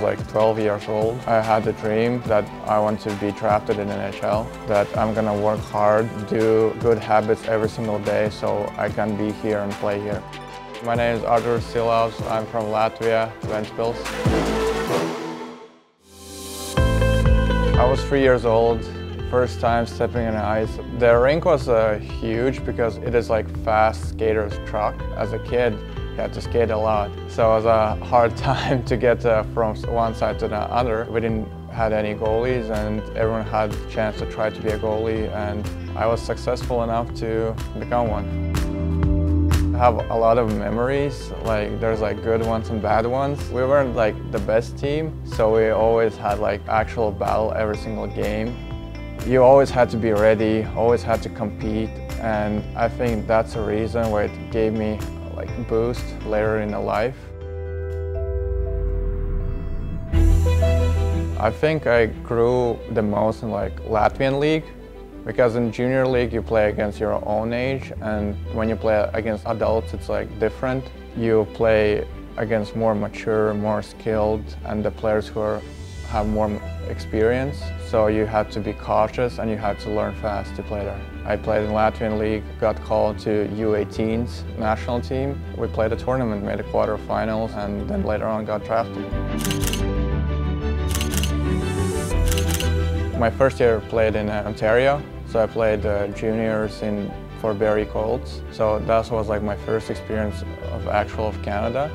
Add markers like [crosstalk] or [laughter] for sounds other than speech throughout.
was like 12 years old. I had the dream that I want to be drafted in NHL, that I'm gonna work hard, do good habits every single day so I can be here and play here. My name is Artur Silovs. I'm from Latvia, Ventspils. I was three years old, first time stepping on ice. The rink was uh, huge because it is like fast skater's truck. As a kid, had to skate a lot. So it was a hard [laughs] time to get uh, from one side to the other. We didn't had any goalies and everyone had a chance to try to be a goalie and I was successful enough to become one. I have a lot of memories, like there's like good ones and bad ones. We weren't like the best team, so we always had like actual battle every single game. You always had to be ready, always had to compete, and I think that's the reason why it gave me like boost later in the life. I think I grew the most in like Latvian league because in junior league you play against your own age and when you play against adults it's like different. You play against more mature, more skilled and the players who are, have more experience. So you had to be cautious and you had to learn fast to play there. I played in Latvian league, got called to U18's national team. We played a tournament, made a quarterfinals and then later on got drafted. My first year played in uh, Ontario, so I played uh, juniors in for Barrie Colts. So that was like my first experience of actual of Canada.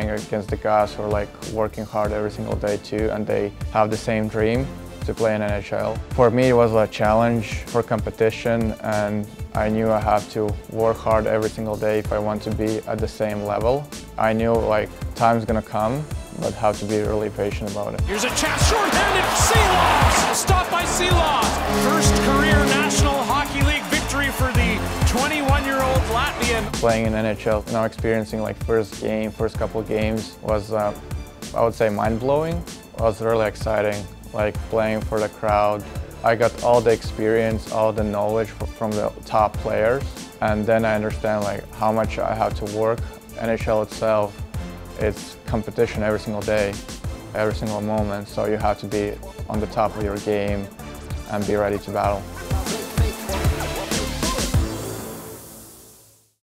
Playing against the guys who are like working hard every single day too, and they have the same dream to play in NHL. For me, it was a challenge for competition, and I knew I have to work hard every single day if I want to be at the same level. I knew like time's gonna come, but have to be really patient about it. Here's a chance, shorthanded, Silovs! Stopped by Silovs! First career National Playing in NHL, now experiencing like first game, first couple games was, uh, I would say mind-blowing. It was really exciting, like playing for the crowd, I got all the experience, all the knowledge from the top players, and then I understand like how much I have to work. NHL itself, it's competition every single day, every single moment, so you have to be on the top of your game and be ready to battle.